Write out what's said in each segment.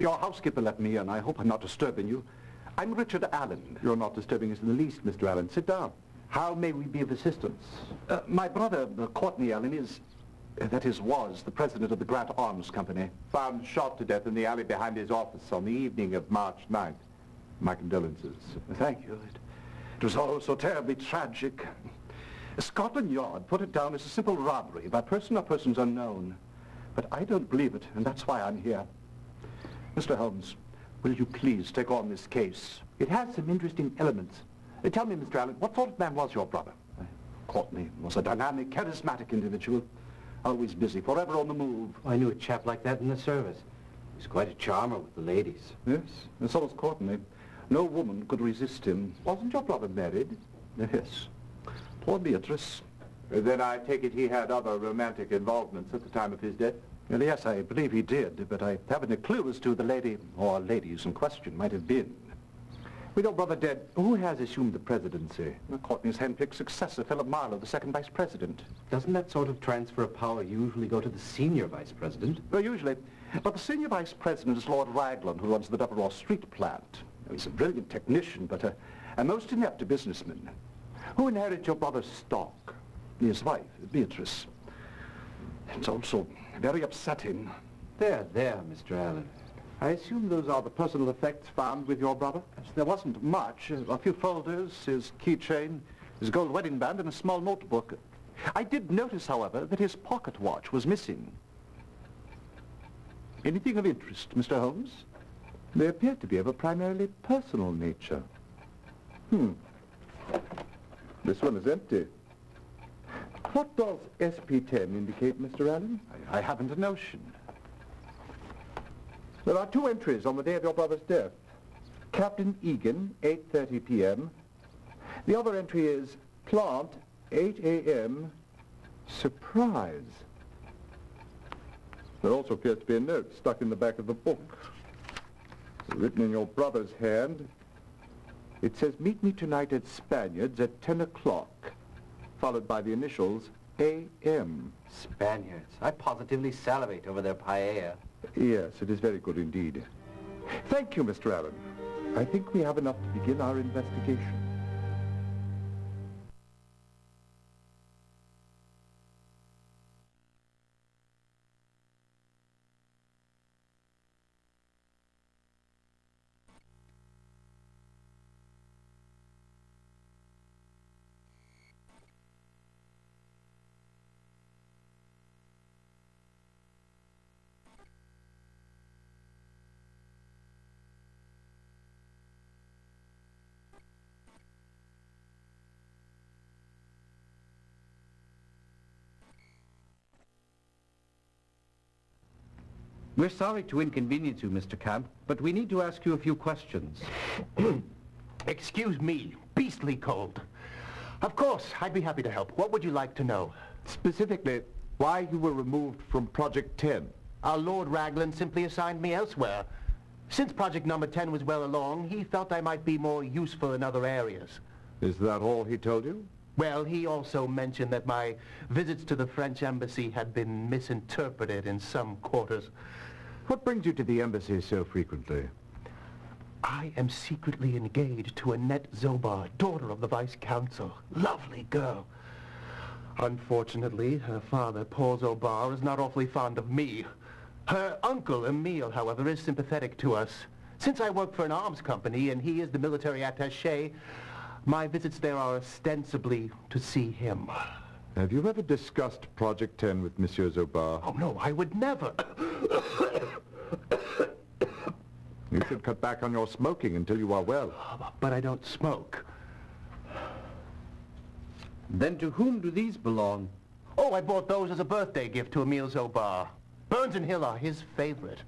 Your housekeeper let me in. I hope I'm not disturbing you. I'm Richard Allen. You're not disturbing us in the least, Mr. Allen. Sit down. How may we be of assistance? Uh, my brother, uh, Courtney Allen, is, uh, that is, was the president of the Grant Arms Company. Found shot to death in the alley behind his office on the evening of March 9th. My condolences. Thank you. It, it was all so terribly tragic. Scotland Yard put it down as a simple robbery by person or persons unknown. But I don't believe it, and that's why I'm here. Mr. Holmes, will you please take on this case? It has some interesting elements. Uh, tell me, Mr. Allen, what sort of man was your brother? Uh, Courtney was a dynamic, charismatic individual. Always busy, forever on the move. I knew a chap like that in the service. He was quite a charmer with the ladies. Yes, and so was Courtney. No woman could resist him. Wasn't your brother married? Yes. Poor Beatrice. Then I take it he had other romantic involvements at the time of his death? Well, yes, I believe he did, but I haven't a clue as to the lady or ladies in question might have been. With your brother dead, who has assumed the presidency? Courtney's handpicked successor, Philip Marlowe, the second vice president. Doesn't that sort of transfer of power usually go to the senior vice president? Well, usually. But the senior vice president is Lord Raglan, who runs the Deverell Street plant. He's a brilliant technician, but a, a most inept businessman. Who inherits your brother's stock? His wife, Beatrice. It's also very upsetting. There, there, Mr. Allen. I assume those are the personal effects found with your brother? There wasn't much. A few folders, his keychain, his gold wedding band, and a small notebook. I did notice, however, that his pocket watch was missing. Anything of interest, Mr. Holmes? They appear to be of a primarily personal nature. Hmm. This one is empty. What does SP10 indicate, Mr. Allen? I, I haven't a notion. There are two entries on the day of your brother's death. Captain Egan, 8.30 p.m. The other entry is plant, 8 a.m., surprise. There also appears to be a note stuck in the back of the book. Written in your brother's hand. It says, meet me tonight at Spaniards at 10 o'clock, followed by the initials A.M. Spaniards. I positively salivate over their paella. Yes, it is very good indeed. Thank you, Mr. Allen. I think we have enough to begin our investigation. We're sorry to inconvenience you, Mr. Camp, but we need to ask you a few questions. Excuse me, beastly cold. Of course, I'd be happy to help. What would you like to know? Specifically, why you were removed from Project 10. Our Lord Raglan simply assigned me elsewhere. Since Project Number 10 was well along, he felt I might be more useful in other areas. Is that all he told you? Well, he also mentioned that my visits to the French embassy had been misinterpreted in some quarters. What brings you to the embassy so frequently? I am secretly engaged to Annette Zobar, daughter of the Vice Consul. Lovely girl. Unfortunately, her father, Paul Zobar, is not awfully fond of me. Her uncle, Emile, however, is sympathetic to us. Since I work for an arms company and he is the military attaché, my visits there are ostensibly to see him. Have you ever discussed Project 10 with Monsieur Zobar? Oh, no, I would never. you should cut back on your smoking until you are well. Ah, but I don't smoke. Then to whom do these belong? Oh, I bought those as a birthday gift to Emile Zobar. Burns and Hill are his favorite.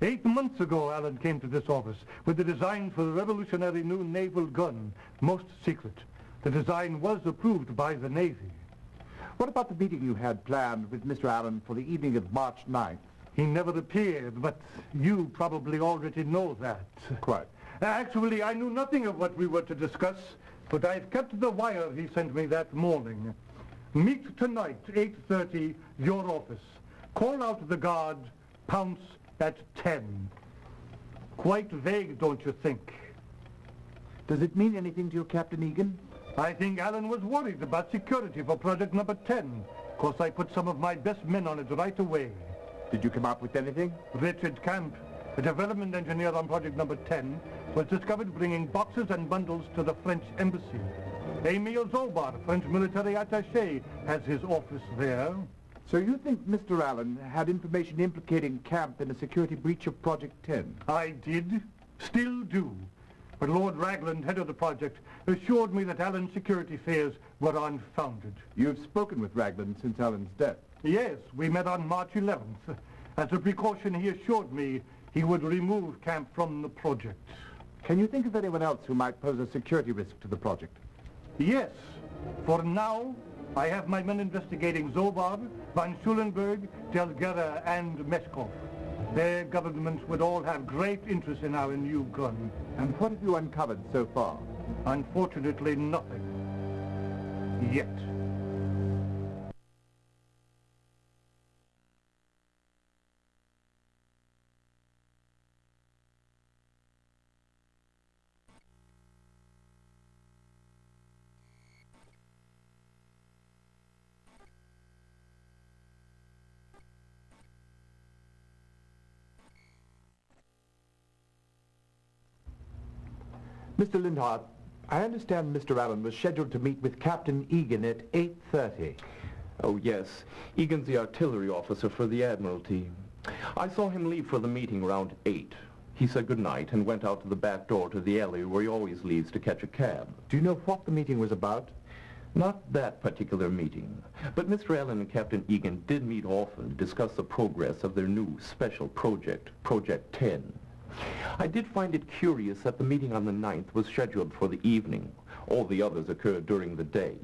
Eight months ago, Allen came to this office with the design for the revolutionary new naval gun, most secret. The design was approved by the Navy. What about the meeting you had planned with Mr. Allen for the evening of March 9th? He never appeared, but you probably already know that. Quite. Actually, I knew nothing of what we were to discuss, but I've kept the wire he sent me that morning. Meet tonight, 8.30, your office. Call out the guard, pounce at 10. Quite vague, don't you think? Does it mean anything to you, Captain Egan? I think Allen was worried about security for project number 10. Of course, I put some of my best men on it right away. Did you come up with anything? Richard Camp, the development engineer on project number 10, was discovered bringing boxes and bundles to the French embassy. Emile Zobar, French military attaché, has his office there. So you think Mr. Allen had information implicating Camp in a security breach of Project 10? I did, still do. But Lord Ragland, head of the project, assured me that Allen's security fears were unfounded. You've spoken with Ragland since Allen's death. Yes, we met on March 11th. As a precaution, he assured me he would remove Camp from the project. Can you think of anyone else who might pose a security risk to the project? Yes. For now, I have my men investigating Zobar, Von Schulenburg, Delgera, and Meshkov. Their governments would all have great interest in our new gun. And what have you uncovered so far? Unfortunately, nothing. Yet. Mr. Lindhart, I understand Mr. Allen was scheduled to meet with Captain Egan at 8.30. Oh, yes. Egan's the artillery officer for the Admiralty. I saw him leave for the meeting around 8. He said good night and went out to the back door to the alley where he always leaves to catch a cab. Do you know what the meeting was about? Not that particular meeting, but Mr. Allen and Captain Egan did meet often to discuss the progress of their new special project, Project 10. I did find it curious that the meeting on the 9th was scheduled for the evening. All the others occurred during the day.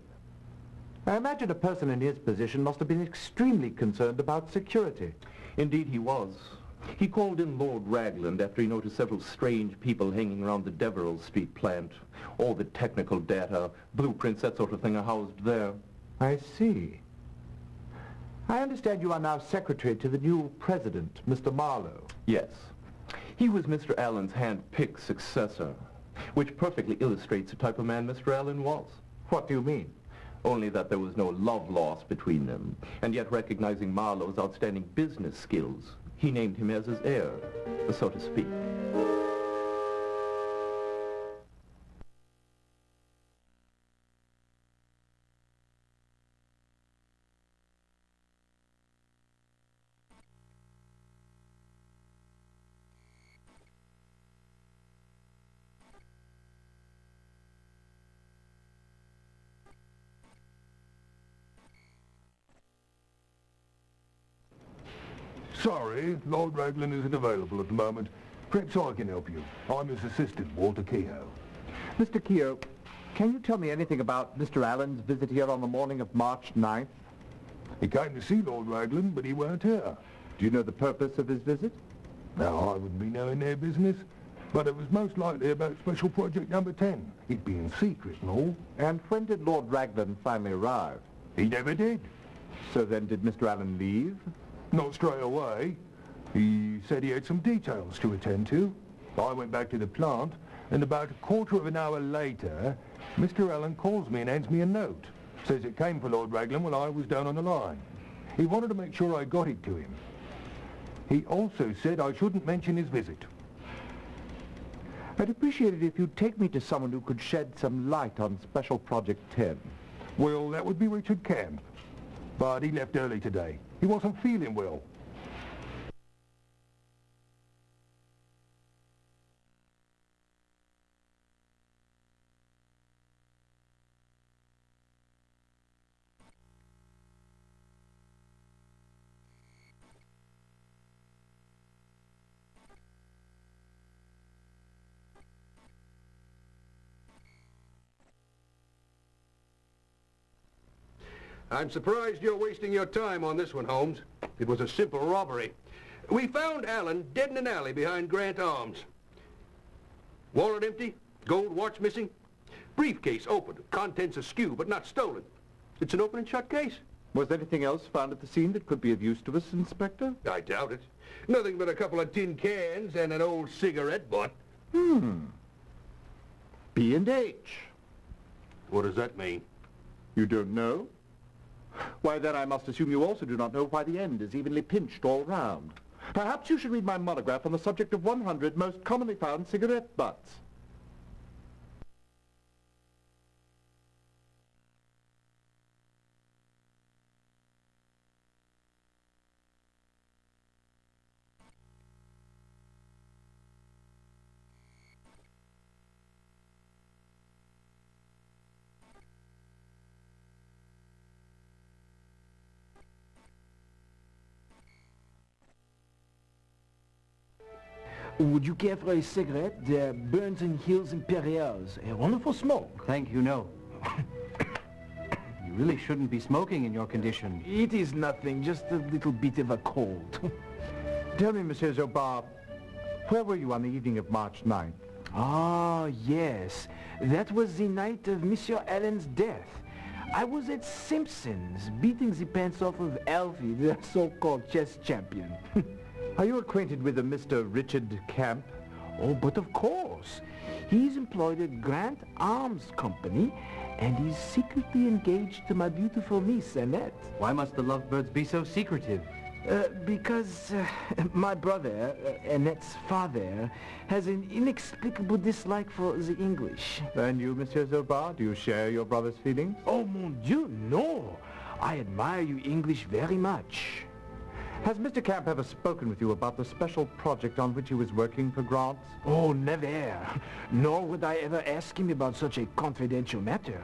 I imagine a person in his position must have been extremely concerned about security. Indeed he was. He called in Lord Ragland after he noticed several strange people hanging around the Deverell Street plant. All the technical data, blueprints, that sort of thing are housed there. I see. I understand you are now secretary to the new president, Mr. Marlowe. Yes. He was Mr. Allen's hand-picked successor, which perfectly illustrates the type of man Mr. Allen was. What do you mean? Only that there was no love lost between them, and yet recognizing Marlowe's outstanding business skills, he named him as his heir, so to speak. Lord Raglan isn't available at the moment. Perhaps I can help you. I'm his assistant, Walter Kehoe. Mr. Keogh, can you tell me anything about Mr. Allen's visit here on the morning of March 9th? He came to see Lord Raglan, but he weren't here. Do you know the purpose of his visit? Now, I wouldn't be knowing their business, but it was most likely about Special Project Number 10, it being secret and all. And when did Lord Raglan finally arrive? He never did. So then did Mr. Allen leave? Not straight away. He said he had some details to attend to. I went back to the plant, and about a quarter of an hour later, Mr. Allen calls me and hands me a note. Says it came for Lord Raglan while I was down on the line. He wanted to make sure I got it to him. He also said I shouldn't mention his visit. I'd appreciate it if you'd take me to someone who could shed some light on Special Project 10. Well, that would be Richard Camp. But he left early today. He wasn't feeling well. I'm surprised you're wasting your time on this one, Holmes. It was a simple robbery. We found Allen dead in an alley behind Grant Arms. Wallet empty, gold watch missing, briefcase open, contents askew but not stolen. It's an open and shut case. Was anything else found at the scene that could be of use to us, Inspector? I doubt it. Nothing but a couple of tin cans and an old cigarette butt. Hmm. B&H. What does that mean? You don't know? Why, then I must assume you also do not know why the end is evenly pinched all round. Perhaps you should read my monograph on the subject of 100 most commonly found cigarette butts. Would you care for a cigarette? They're Burns and Hill's Imperials. A wonderful smoke. Thank you, no. you really shouldn't be smoking in your condition. It is nothing, just a little bit of a cold. Tell me, Monsieur Zobar, where were you on the evening of March 9th? Ah, yes. That was the night of Monsieur Allen's death. I was at Simpson's, beating the pants off of Alfie, the so-called chess champion. Are you acquainted with a Mr. Richard Camp? Oh, but of course. He's employed at Grant Arms Company, and he's secretly engaged to my beautiful niece, Annette. Why must the lovebirds be so secretive? Uh, because uh, my brother, uh, Annette's father, has an inexplicable dislike for the English. And you, Monsieur Zobar, do you share your brother's feelings? Oh, mon Dieu, no. I admire you English very much. Has Mr. Camp ever spoken with you about the special project on which he was working for grants? Oh, never. Nor would I ever ask him about such a confidential matter.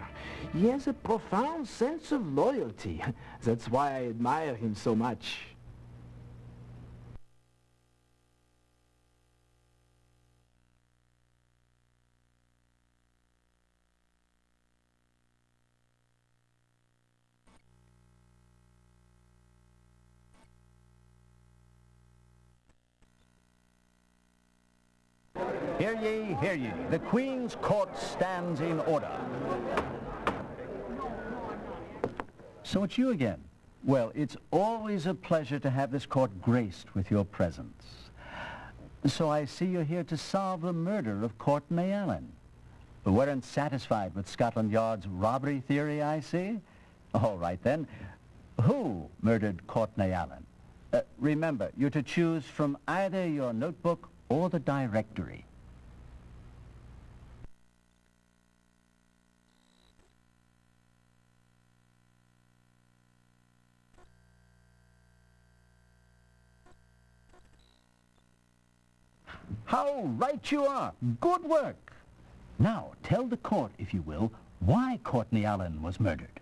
He has a profound sense of loyalty. That's why I admire him so much. Hear ye, hear ye. The Queen's Court stands in order. So it's you again. Well, it's always a pleasure to have this court graced with your presence. So I see you're here to solve the murder of Courtney Allen. You weren't satisfied with Scotland Yard's robbery theory, I see? All right, then. Who murdered Courtney Allen? Uh, remember, you're to choose from either your notebook or the directory. How right you are. Good work. Now, tell the court, if you will, why Courtney Allen was murdered.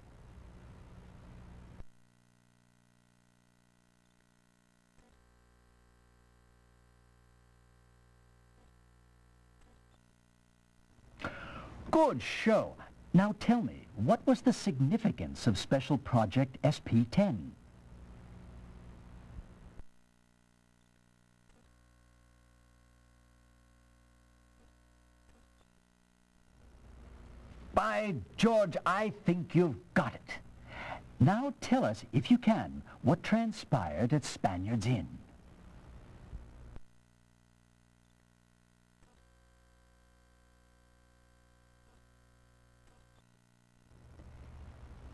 Good show. Now tell me, what was the significance of Special Project SP-10? George, I think you've got it. Now tell us, if you can, what transpired at Spaniard's Inn.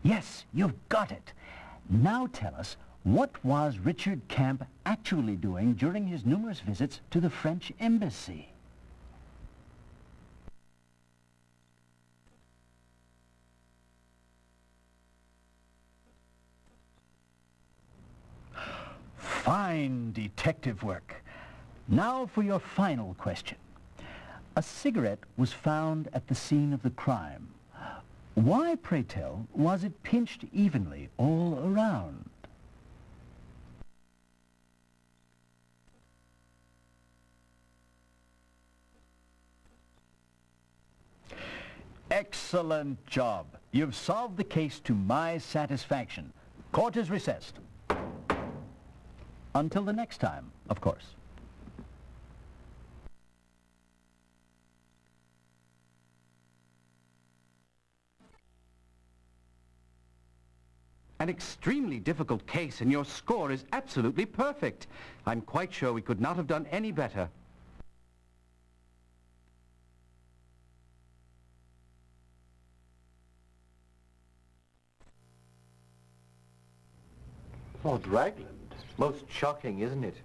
Yes, you've got it. Now tell us, what was Richard Camp actually doing during his numerous visits to the French embassy? Detective work. Now for your final question. A cigarette was found at the scene of the crime. Why, pray tell, was it pinched evenly all around? Excellent job. You've solved the case to my satisfaction. Court is recessed. Until the next time, of course. An extremely difficult case, and your score is absolutely perfect. I'm quite sure we could not have done any better. Lord Ragland. Most shocking, isn't it?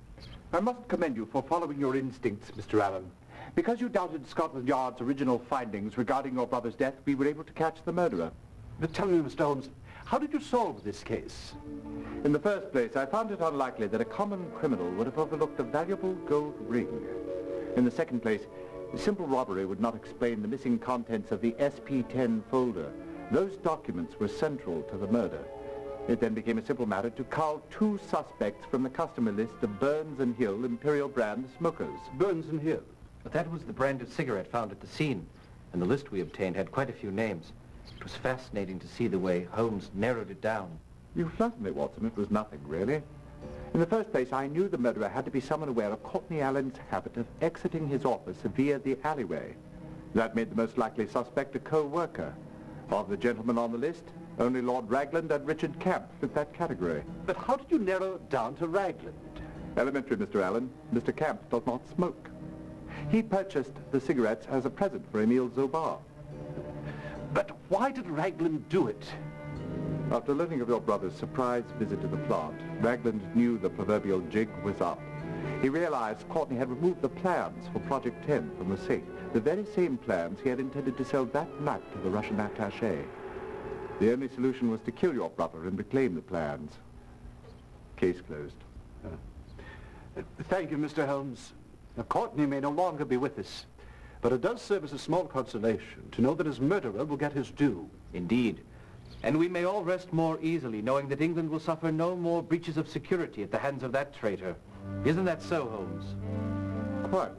I must commend you for following your instincts, Mr. Allen. Because you doubted Scotland Yard's original findings regarding your brother's death, we were able to catch the murderer. But tell me, Mr. Holmes, how did you solve this case? In the first place, I found it unlikely that a common criminal would have overlooked a valuable gold ring. In the second place, simple robbery would not explain the missing contents of the SP-10 folder. Those documents were central to the murder. It then became a simple matter to cull two suspects from the customer list of Burns and Hill Imperial brand smokers. Burns and Hill. But that was the brand of cigarette found at the scene, and the list we obtained had quite a few names. It was fascinating to see the way Holmes narrowed it down. You flatter me, Watson. It was nothing, really. In the first place, I knew the murderer had to be someone aware of Courtney Allen's habit of exiting his office via the alleyway. That made the most likely suspect a co-worker. Of the gentlemen on the list, only Lord Ragland and Richard Camp fit that category. But how did you narrow it down to Ragland? Elementary, Mr. Allen. Mr. Camp does not smoke. He purchased the cigarettes as a present for Emile Zobar. But why did Ragland do it? After learning of your brother's surprise visit to the plant, Ragland knew the proverbial jig was up. He realized Courtney had removed the plans for Project 10 from the safe, the very same plans he had intended to sell that night to the Russian attaché. The only solution was to kill your brother and reclaim the plans. Case closed. Uh, thank you, Mr. Holmes. Now, Courtney may no longer be with us, but it does serve as a small consolation to know that his murderer will get his due. Indeed. And we may all rest more easily knowing that England will suffer no more breaches of security at the hands of that traitor. Isn't that so, Holmes? Quite.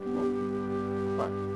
Quite.